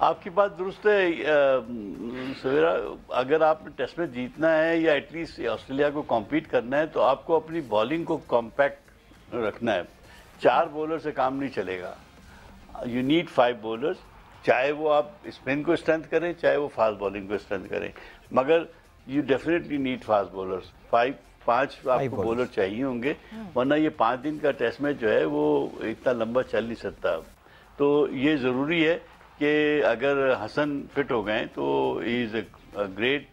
आपकी बात दुरुस्त है सवेरा अगर आपने टेस्ट में जीतना है या एटलीस्ट ऑस्ट्रेलिया को कॉम्पीट करना है तो आपको अपनी बॉलिंग को कॉम्पैक्ट रखना है। चार बॉलर से काम नहीं चलेगा। यू नीड फाइव बॉलर्स चाहे वो आप स्पिन को स्ट्रेंथ करें चाहे वो फास्ट बॉलिंग को स्ट्रेंथ करें। मगर you definitely need fast bowlers five पाँच आपको बॉलर चाहिए होंगे वरना ये पाँच दिन का टेस्ट मैच जो है वो इतना लंबा चल नहीं सकता। तो ये ज़रूरी है कि अगर हसन फिट हो गए तो इज़ अ ग्रेट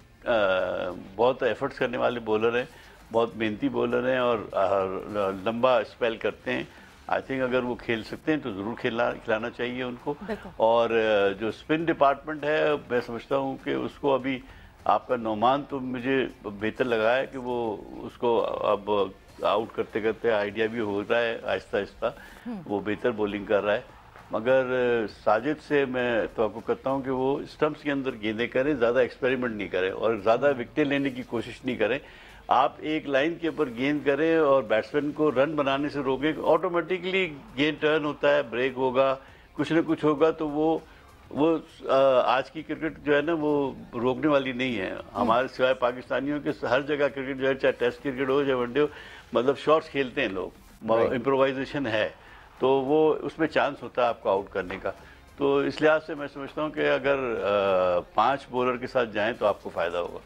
बहुत एफर्ट्स करने वाले बॉलर हैं बहुत मेहनती बॉलर हैं और और लंबा स्पेल करते हैं। आई थिंक अगर वो खेल सकते हैं तो ज़रूर खेलना खिलाना चाहिए उनको। और जो स्पिन डिपार्टमेंट है मैं समझता हूँ कि उसको अभी आपका नौमान तो मुझे बेहतर लगा है कि वो उसको अब आउट करते करते आइडिया भी हो रहा है आहिस्ता आहिस्ता वो बेहतर बॉलिंग कर रहा है। मगर साजिद से मैं तो करता हूँ कि वो स्टम्प्स के अंदर गेंदें करें ज़्यादा एक्सपेरिमेंट नहीं करें और ज़्यादा विकटें लेने की कोशिश नहीं करें। आप एक लाइन के ऊपर गेंद करें और बैट्समैन को रन बनाने से रोकें ऑटोमेटिकली गेंद टर्न होता है ब्रेक होगा कुछ ना कुछ होगा तो वो वो आज की क्रिकेट जो है ना वो रोकने वाली नहीं है। हमारे सिवाय पाकिस्तानियों के हर जगह क्रिकेट जो है चाहे टेस्ट क्रिकेट हो चाहे वनडे हो मतलब शॉट्स खेलते हैं लोग। इम्प्रोवाइजेशन है। तो वो उसमें चांस होता है आपको आउट करने का। तो इस लिहाज से मैं समझता हूँ कि अगर पाँच बॉलर के साथ जाएँ तो आपको फ़ायदा होगा।